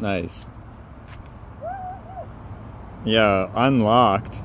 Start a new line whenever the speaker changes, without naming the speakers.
Nice. Yeah, unlocked.